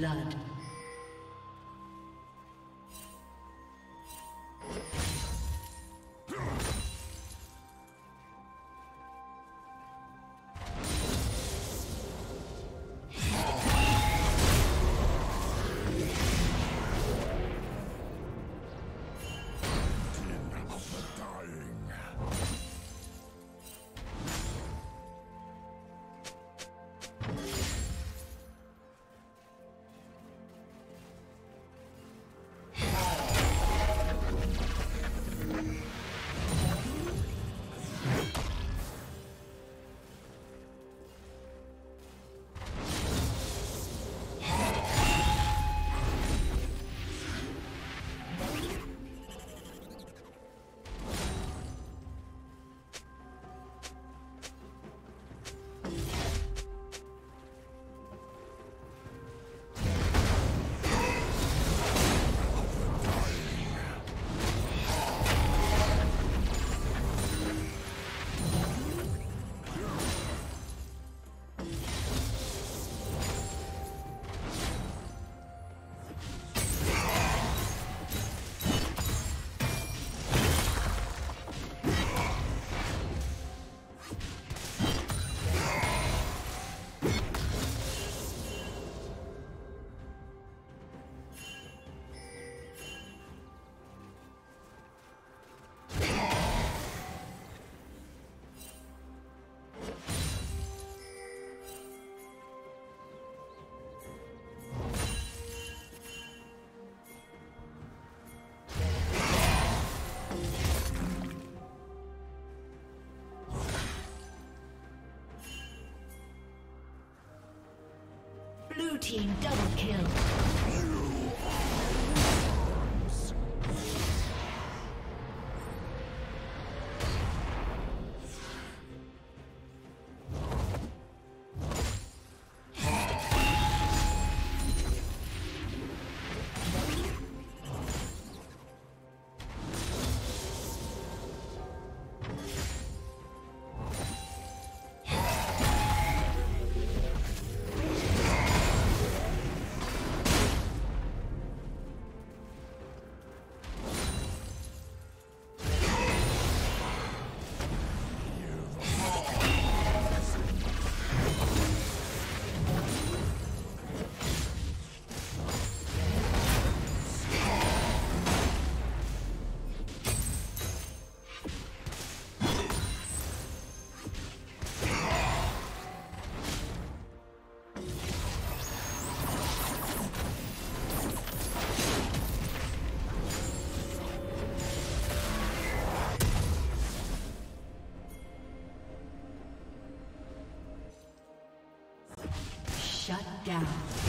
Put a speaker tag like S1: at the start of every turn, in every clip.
S1: blood. Team double kill. Down.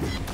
S2: you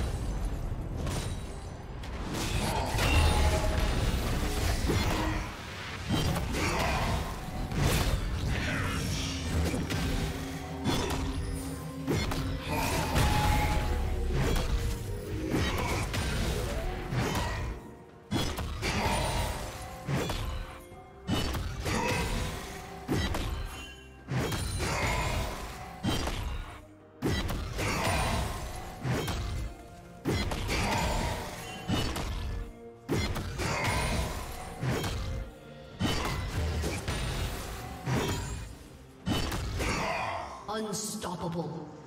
S1: Unstoppable.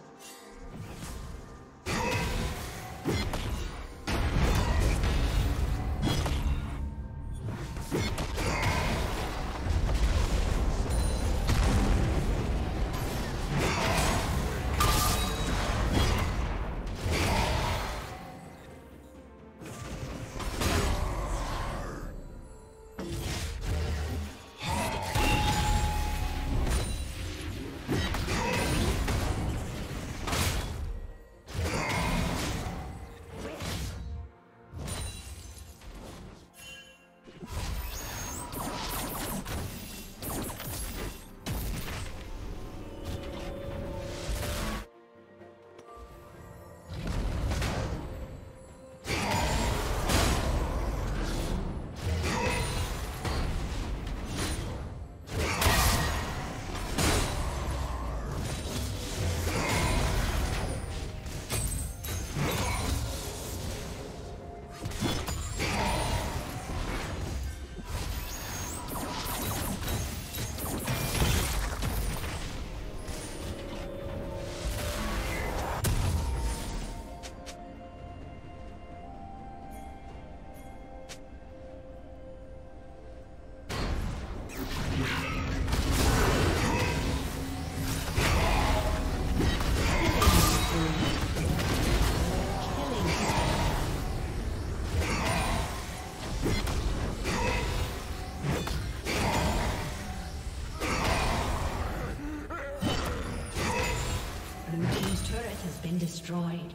S1: Destroyed.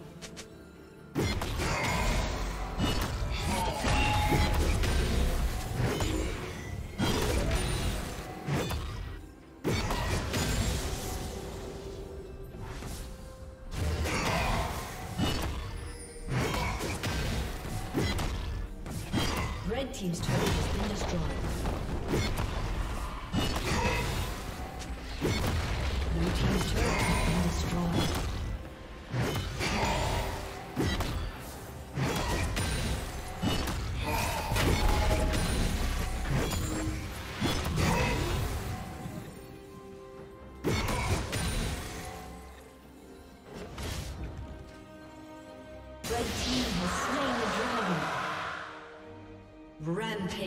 S1: Red Team's turret